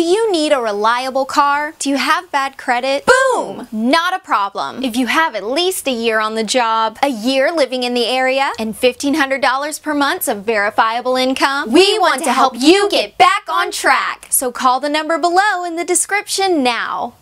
Do you need a reliable car? Do you have bad credit? Boom! Not a problem. If you have at least a year on the job, a year living in the area, and $1,500 per month of verifiable income, we want to help you get back on track. So call the number below in the description now.